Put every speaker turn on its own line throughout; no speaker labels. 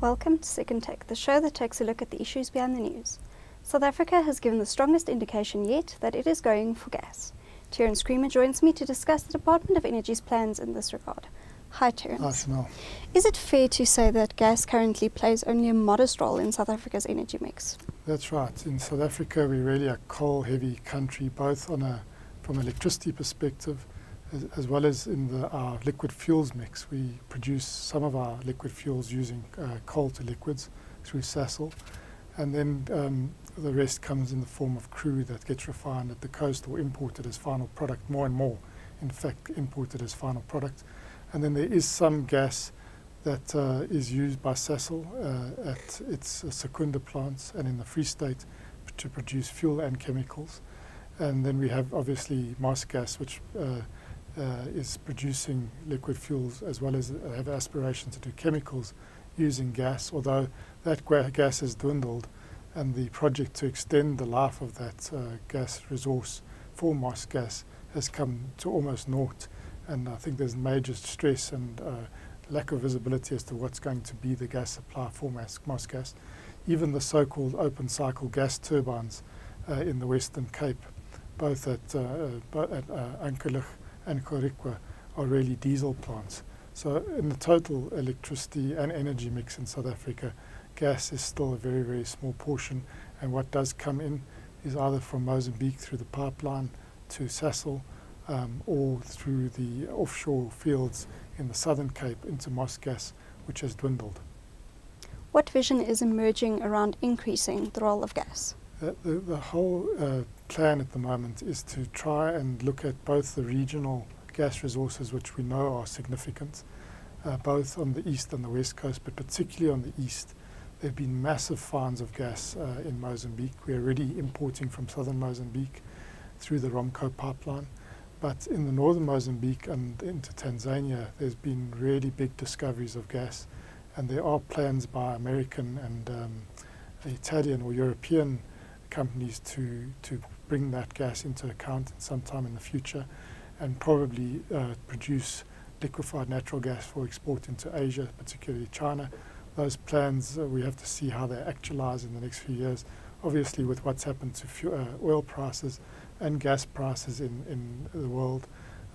Welcome to Second Take, the show that takes a look at the issues behind the news. South Africa has given the strongest indication yet that it is going for gas. Terence Creamer joins me to discuss the Department of Energy's plans in this regard. Hi, Terence.
Hi,
Is it fair to say that gas currently plays only a modest role in South Africa's energy mix?
That's right. In South Africa, we're really a coal-heavy country, both on a from an electricity perspective, as, as well as in the, our liquid fuels mix. We produce some of our liquid fuels using uh, coal to liquids through Sasol, and then um, the rest comes in the form of crude that gets refined at the coast or imported as final product. More and more, in fact, imported as final product. And then there is some gas that uh, is used by Sasol uh, at its uh, Secunda plants and in the Free State to produce fuel and chemicals. And then we have obviously Mossgas, which uh, is producing liquid fuels as well as uh, have aspirations to do chemicals using gas, although that gas has dwindled and the project to extend the life of that gas resource for Mossgas has come to almost naught and I think there's major stress and uh, lack of visibility as to what's going to be the gas supply for Mossgas. Even the so-called open cycle gas turbines uh, in the Western Cape, both at, uh, at uh, and Gourikwa, are really diesel plants. So in the total electricity and energy mix in South Africa, gas is still a very, very small portion. And what does come in is either from Mozambique through the pipeline to Sasol um, or through the offshore fields in the Southern Cape into Mossgas, which has dwindled.
What vision is emerging around increasing the role of gas?
The, the, the whole uh, plan at the moment is to try and look at both the regional gas resources, which we know are significant, uh, both on the east and the west coast, but particularly on the east. There have been massive finds of gas uh, in Mozambique. We're already importing from southern Mozambique through the Rompco pipeline. But in the northern Mozambique and into Tanzania, there's been really big discoveries of gas, and there are plans by American and um, Italian or European companies to to bring that gas into account sometime in the future, and probably uh, produce liquefied natural gas for export into Asia, particularly China. Those plans, uh, we have to see how they actualize in the next few years. Obviously, with what's happened to uh, oil prices, and gas prices in, in the world,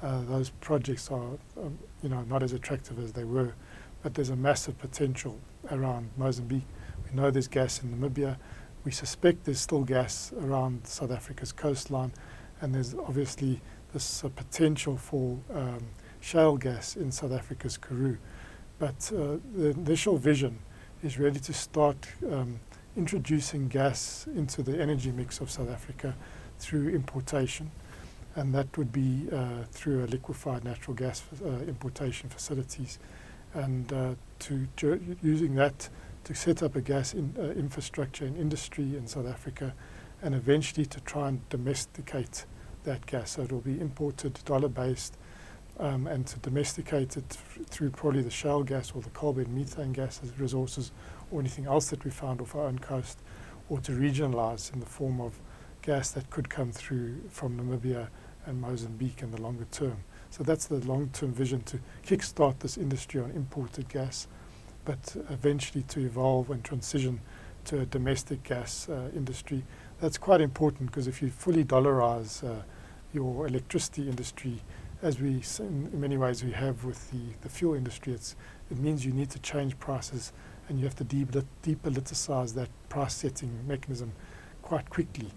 uh, those projects are, um, you know, not as attractive as they were. But there's a massive potential around Mozambique. We know there's gas in Namibia. We suspect there's still gas around South Africa's coastline, and there's obviously this uh, potential for um, shale gas in South Africa's Karoo. But uh, the initial vision is really to start um, introducing gas into the energy mix of South Africa through importation, and that would be uh, through a liquefied natural gas uh, importation facilities, and uh, to using that to set up a gas in, uh, infrastructure and industry in South Africa, and eventually to try and domesticate that gas. So it will be imported, dollar-based, um, and to domesticate it through probably the shale gas or the carbon methane gas as resources or anything else that we found off our own coast, or to regionalize in the form of gas that could come through from Namibia and Mozambique in the longer term. So that's the long-term vision to kickstart this industry on imported gas, but eventually to evolve and transition to a domestic gas uh, industry. That's quite important because if you fully dollarize uh, your electricity industry, as we in many ways we have with the, the fuel industry, it means you need to change prices and you have to depoliticize that price setting mechanism quite quickly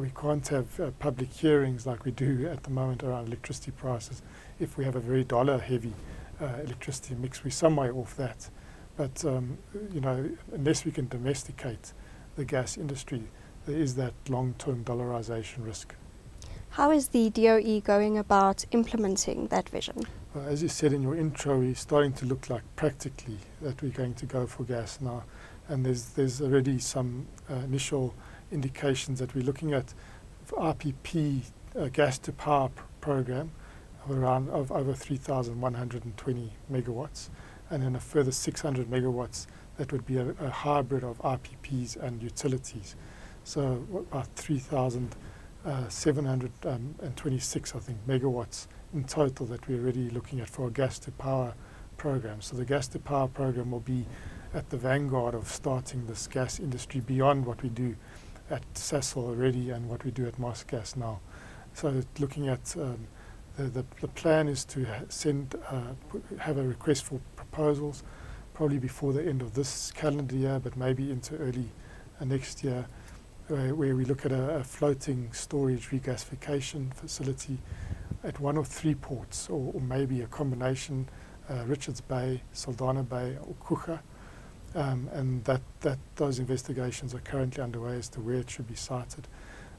we can't have uh, public hearings like we do at the moment around electricity prices if we have a very dollar heavy uh, electricity mix. We're some way off that. But, um, you know, unless we can domesticate the gas industry, there is that long-term dollarization risk.
How is the DOE going about implementing that vision?
Well, as you said in your intro, we're starting to look like practically that we're going to go for gas now. And there's, there's already some uh, initial indications that we're looking at IPP uh, gas to power pr program of around of over 3,120 megawatts, and then a further 600 megawatts that would be a, a hybrid of IPPs and utilities. So about 3,726, uh, I think, megawatts in total that we're already looking at for a gas to power program. So the gas to power program will be at the vanguard of starting this gas industry beyond what we do at Sasol already and what we do at Mossgas now. So looking at um, the, the, the, plan is to send uh, have a request for proposals probably before the end of this calendar year, but maybe into early uh, next year, where we look at a, a, floating storage regasification facility at one of three ports, or, or maybe a combination, uh, Richards Bay, Saldanha Bay, or Coega. Um, and that, that those investigations are currently underway as to where it should be sited.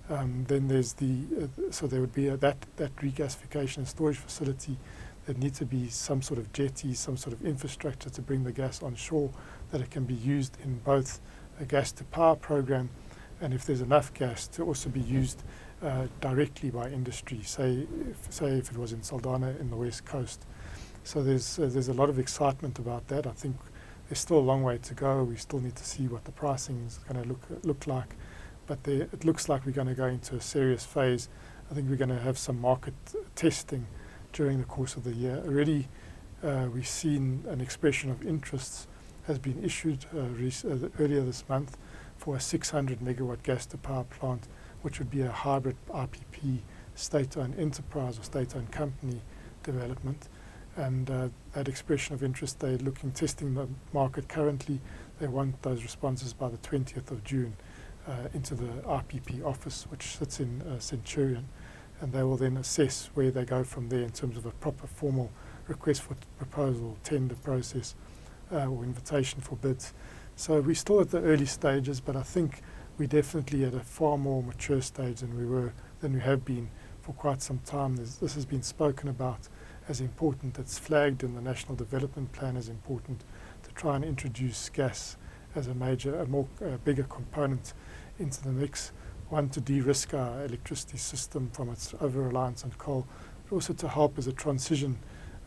Um, then there's the uh, so there would be a, that that regasification and storage facility. There needs to be some sort of jetty, some sort of infrastructure to bring the gas on shore that it can be used in both a gas to power program, and if there's enough gas to also be used uh, directly by industry. Say if, say if it was in Saldanha in the west coast. So there's uh, there's a lot of excitement about that. I think there's still a long way to go. We still need to see what the pricing is going to look look like, but there, it looks like we're going to go into a serious phase. I think we're going to have some market testing during the course of the year. Already, uh, we've seen an expression of interest has been issued uh, uh, earlier this month for a 600 megawatt gas to power plant, which would be a hybrid IPP state-owned enterprise or state-owned company development and uh, that expression of interest, they're looking, testing the market currently. They want those responses by the 20th of June uh, into the IPP office, which sits in uh, Centurion, and they will then assess where they go from there in terms of a proper formal request for proposal, tender process, uh, or invitation for bids. So we're still at the early stages, but I think we're definitely at a far more mature stage than we were, than we have been for quite some time. This has been spoken about as important. It's flagged in the National Development Plan as important to try and introduce gas as a major, a more uh, bigger component into the mix. One, to de-risk our electricity system from its over-reliance on coal, but also to help as a transition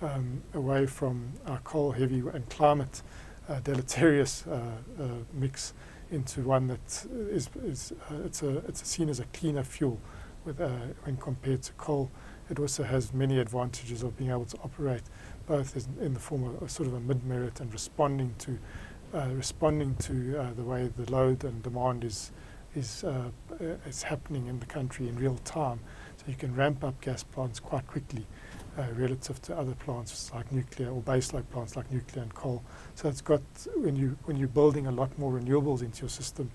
um, away from our coal-heavy and climate uh, deleterious uh, uh, mix into one that is, is uh, it's, a, it's seen as a cleaner fuel with, uh, when compared to coal. It also has many advantages of being able to operate both in the form of a sort of a mid-merit and responding to uh, responding to the way the load and demand is is uh, is happening in the country in real time. So you can ramp up gas plants quite quickly uh, relative to other plants like nuclear or baseload plants like nuclear and coal. So it's got when you when you're building a lot more renewables into your system,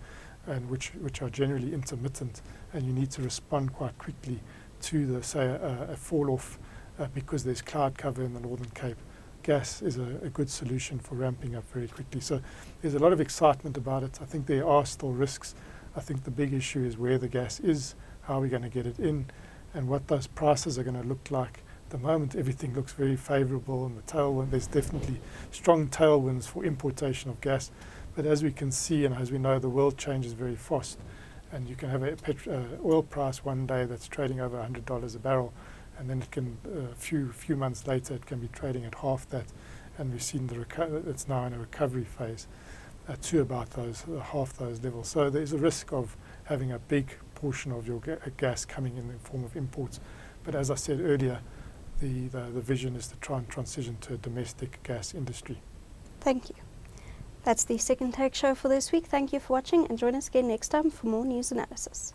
and which which are generally intermittent, and you need to respond quite quickly to the say a, a fall off uh, because there's cloud cover in the Northern Cape. Gas is a, a, good solution for ramping up very quickly. So there's a lot of excitement about it. I think there are still risks. I think the big issue is where the gas is, how are we going to get it in, and what those prices are going to look like. At the moment, everything looks very favourable, and the tailwind there's definitely strong tailwinds for importation of gas. But as we can see, and as we know, the world changes very fast and you can have a uh, oil price one day that's trading over $100 a barrel, and then it can a uh, few few months later it can be trading at half that, and we've seen the it's now in a recovery phase to about those uh, half those levels. So there's a risk of having a big portion of your ga- gas coming in the form of imports, but as I said earlier, the, the the vision is to try and transition to a domestic gas industry.
Thank you. That's the second take show for this week. Thank you for watching and join us again next time for more news analysis.